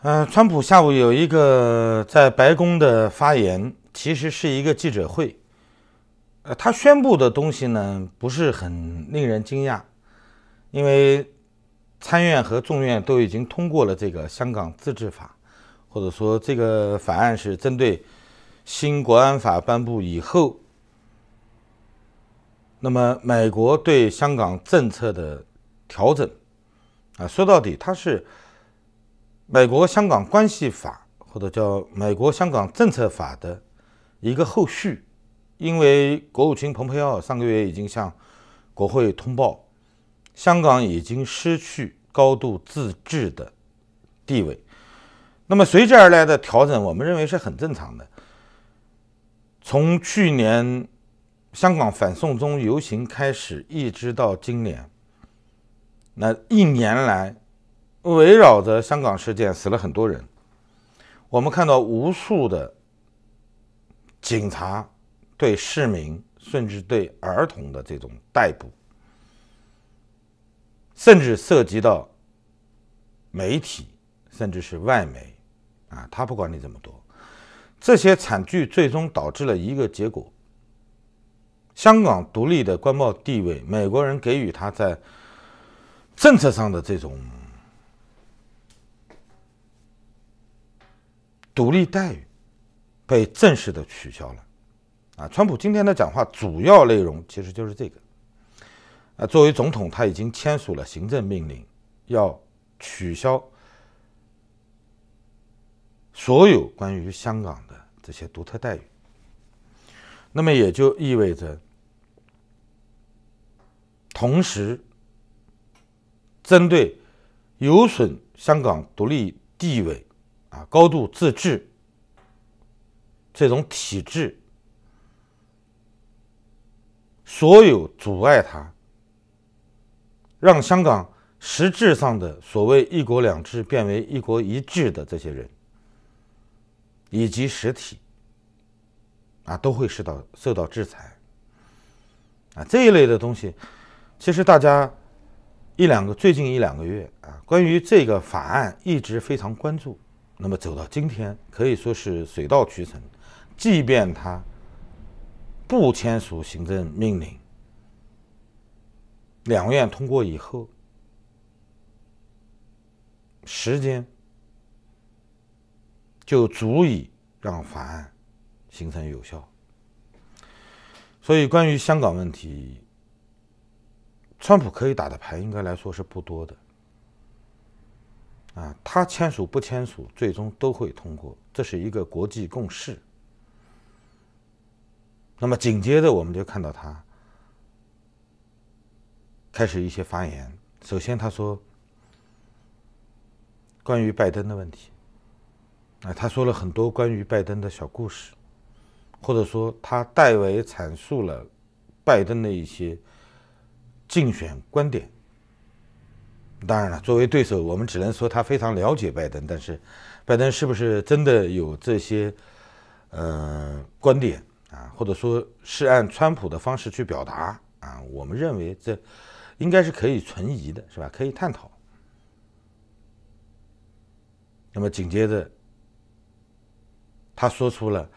呃，川普下午有一个在白宫的发言，其实是一个记者会。呃，他宣布的东西呢，不是很令人惊讶，因为参院和众院都已经通过了这个香港自治法，或者说这个法案是针对新国安法颁布以后，那么美国对香港政策的调整啊，说到底它是。美国香港关系法或者叫美国香港政策法的一个后续，因为国务卿蓬佩奥上个月已经向国会通报，香港已经失去高度自治的地位。那么随之而来的调整，我们认为是很正常的。从去年香港反送中游行开始，一直到今年，那一年来。围绕着香港事件死了很多人，我们看到无数的警察对市民甚至对儿童的这种逮捕，甚至涉及到媒体，甚至是外媒，啊，他不管你这么多，这些惨剧最终导致了一个结果：香港独立的官报地位，美国人给予他在政策上的这种。独立待遇被正式的取消了，啊，川普今天的讲话主要内容其实就是这个，啊，作为总统他已经签署了行政命令，要取消所有关于香港的这些独特待遇，那么也就意味着，同时针对有损香港独立地位。啊，高度自治这种体制，所有阻碍它，让香港实质上的所谓“一国两制”变为“一国一制”的这些人，以及实体，啊，都会受到受到制裁。啊，这一类的东西，其实大家一两个最近一两个月啊，关于这个法案一直非常关注。那么走到今天，可以说是水到渠成。即便他不签署行政命令，两院通过以后，时间就足以让法案形成有效。所以，关于香港问题，川普可以打的牌，应该来说是不多的。啊，他签署不签署，最终都会通过，这是一个国际共识。那么紧接着，我们就看到他开始一些发言。首先，他说关于拜登的问题，啊，他说了很多关于拜登的小故事，或者说他代为阐述了拜登的一些竞选观点。当然了，作为对手，我们只能说他非常了解拜登。但是，拜登是不是真的有这些呃观点啊，或者说是按川普的方式去表达啊？我们认为这应该是可以存疑的，是吧？可以探讨。那么紧接着，他说出了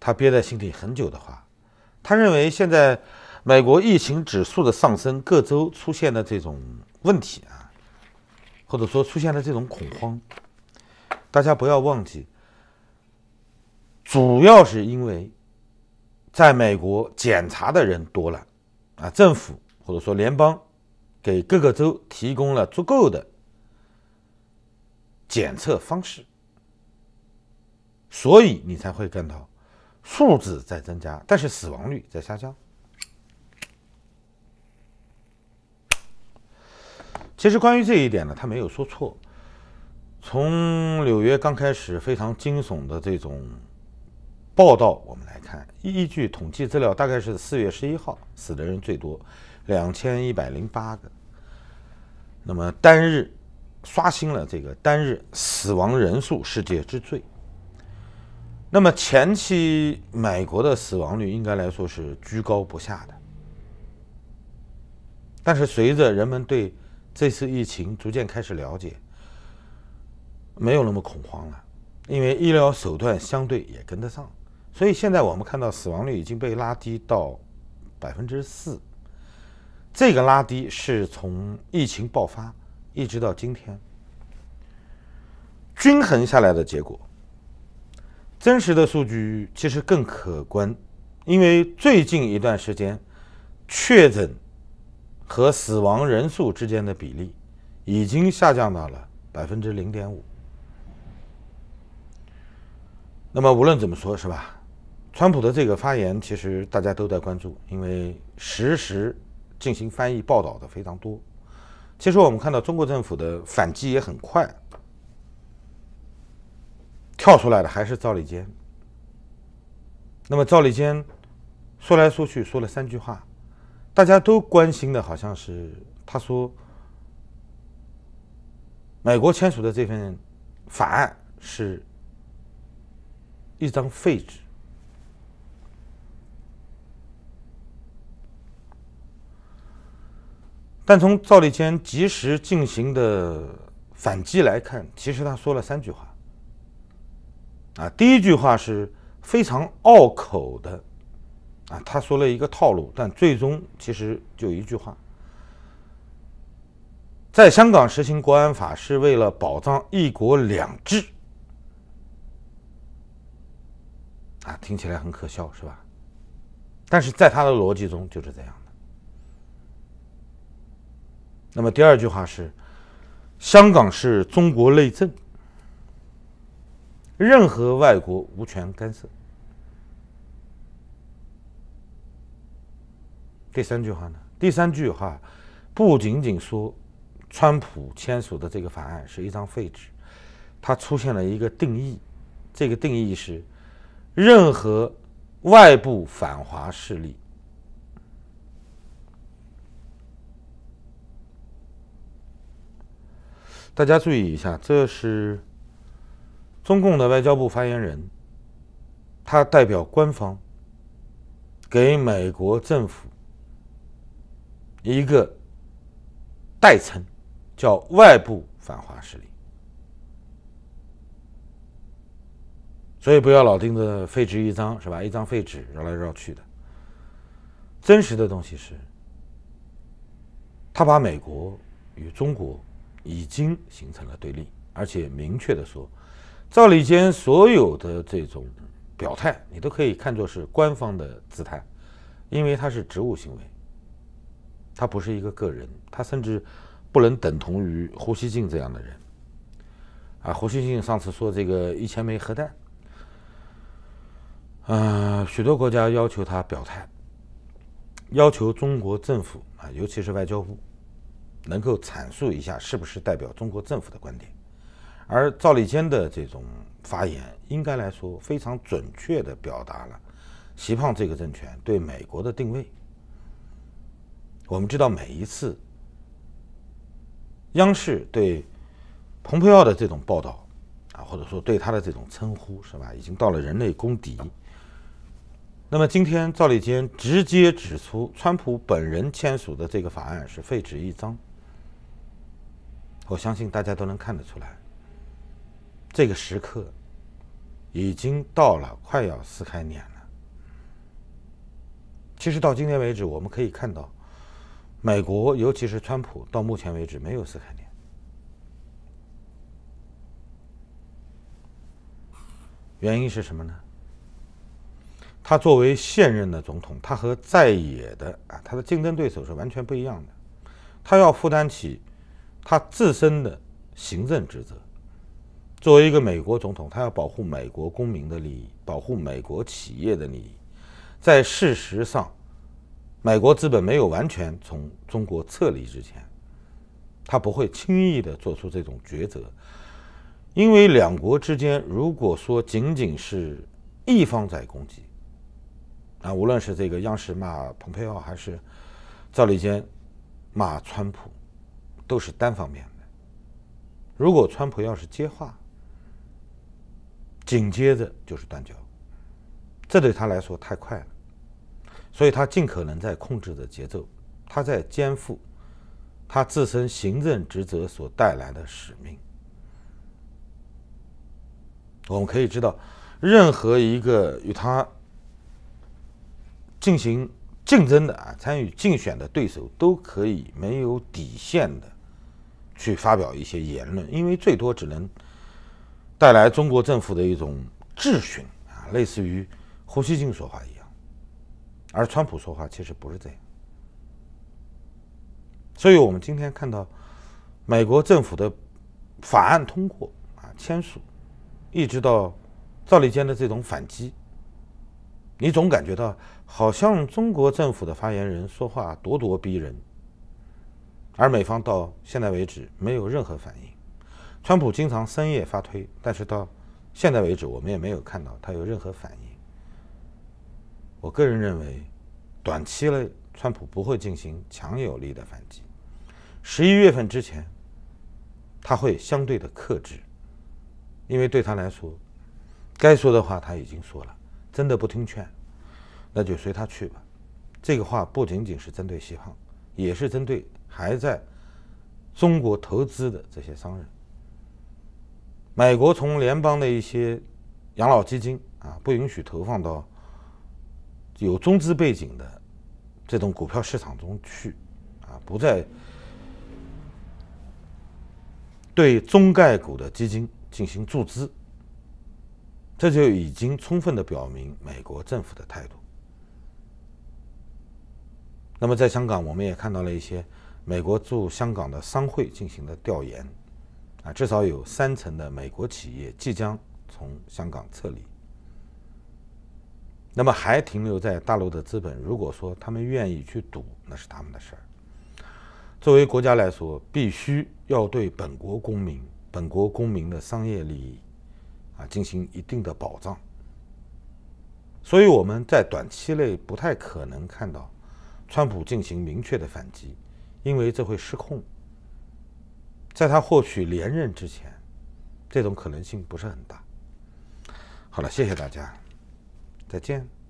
他憋在心里很久的话，他认为现在美国疫情指数的上升，各州出现的这种问题啊。或者说出现了这种恐慌，大家不要忘记，主要是因为在美国检查的人多了，啊，政府或者说联邦给各个州提供了足够的检测方式，所以你才会看到数字在增加，但是死亡率在下降。其实关于这一点呢，他没有说错。从纽约刚开始非常惊悚的这种报道，我们来看，依据统计资料，大概是四月十一号死的人最多，两千一百零八个。那么单日刷新了这个单日死亡人数世界之最。那么前期美国的死亡率应该来说是居高不下的，但是随着人们对这次疫情逐渐开始了解，没有那么恐慌了，因为医疗手段相对也跟得上，所以现在我们看到死亡率已经被拉低到百分之四。这个拉低是从疫情爆发一直到今天均衡下来的结果。真实的数据其实更可观，因为最近一段时间确诊和死亡人数之间的比例已经下降到了百分之零点五。那么无论怎么说，是吧？川普的这个发言其实大家都在关注，因为实时。进行翻译报道的非常多。其实我们看到中国政府的反击也很快，跳出来的还是赵立坚。那么赵立坚说来说去说了三句话，大家都关心的好像是他说，美国签署的这份法案是一张废纸。但从赵立坚及时进行的反击来看，其实他说了三句话。啊，第一句话是非常拗口的，啊，他说了一个套路，但最终其实就一句话：在香港实行国安法是为了保障一国两制。啊，听起来很可笑，是吧？但是在他的逻辑中就是这样的。那么第二句话是，香港是中国内政，任何外国无权干涉。第三句话呢？第三句话不仅仅说川普签署的这个法案是一张废纸，它出现了一个定义，这个定义是任何外部反华势力。大家注意一下，这是中共的外交部发言人，他代表官方给美国政府一个代称，叫“外部反华势力”。所以不要老盯着废纸一张，是吧？一张废纸绕来绕去的。真实的东西是，他把美国与中国。已经形成了对立，而且明确的说，赵立坚所有的这种表态，你都可以看作是官方的姿态，因为他是职务行为，他不是一个个人，他甚至不能等同于胡锡进这样的人。啊，胡锡进上次说这个一千枚核弹，嗯，许多国家要求他表态，要求中国政府啊，尤其是外交部。能够阐述一下是不是代表中国政府的观点，而赵立坚的这种发言，应该来说非常准确的表达了习胖这个政权对美国的定位。我们知道，每一次央视对蓬佩奥的这种报道啊，或者说对他的这种称呼，是吧，已经到了人类公敌。那么今天赵立坚直接指出，川普本人签署的这个法案是废纸一张。我相信大家都能看得出来，这个时刻已经到了，快要撕开脸了。其实到今天为止，我们可以看到，美国尤其是川普，到目前为止没有撕开脸。原因是什么呢？他作为现任的总统，他和在野的啊，他的竞争对手是完全不一样的，他要负担起。他自身的行政职责，作为一个美国总统，他要保护美国公民的利益，保护美国企业的利益。在事实上，美国资本没有完全从中国撤离之前，他不会轻易的做出这种抉择，因为两国之间，如果说仅仅是一方在攻击，啊，无论是这个央视骂蓬佩奥，还是赵立坚骂川普。都是单方面的。如果川普要是接话，紧接着就是断交，这对他来说太快了，所以他尽可能在控制着节奏，他在肩负他自身行政职责所带来的使命。我们可以知道，任何一个与他进行竞争的啊，参与竞选的对手，都可以没有底线的去发表一些言论，因为最多只能带来中国政府的一种质询啊，类似于胡锡进说话一样。而川普说话其实不是这样，所以我们今天看到美国政府的法案通过啊签署，一直到赵立坚的这种反击，你总感觉到好像中国政府的发言人说话咄咄逼人，而美方到现在为止没有任何反应。川普经常深夜发推，但是到现在为止我们也没有看到他有任何反应。我个人认为，短期内川普不会进行强有力的反击。十一月份之前，他会相对的克制，因为对他来说，该说的话他已经说了，真的不听劝，那就随他去吧。这个话不仅仅是针对西方，也是针对还在中国投资的这些商人。美国从联邦的一些养老基金啊，不允许投放到。有中资背景的这种股票市场中去，啊，不再对中概股的基金进行注资，这就已经充分的表明美国政府的态度。那么，在香港，我们也看到了一些美国驻香港的商会进行的调研，啊，至少有三成的美国企业即将从香港撤离。那么还停留在大陆的资本，如果说他们愿意去赌，那是他们的事儿。作为国家来说，必须要对本国公民、本国公民的商业利益啊进行一定的保障。所以我们在短期内不太可能看到川普进行明确的反击，因为这会失控。在他获取连任之前，这种可能性不是很大。好了，谢谢大家。再见。